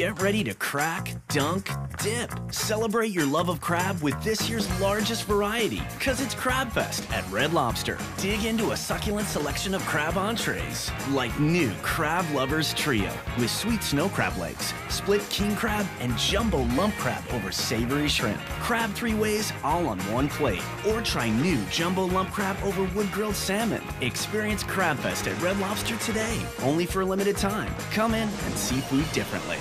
Get ready to crack, dunk, dip. Celebrate your love of crab with this year's largest variety, because it's Crabfest at Red Lobster. Dig into a succulent selection of crab entrees, like new Crab Lovers Trio with sweet snow crab legs, split king crab, and jumbo lump crab over savory shrimp. Crab three ways all on one plate. Or try new jumbo lump crab over wood grilled salmon. Experience Crabfest at Red Lobster today, only for a limited time. Come in and see food differently.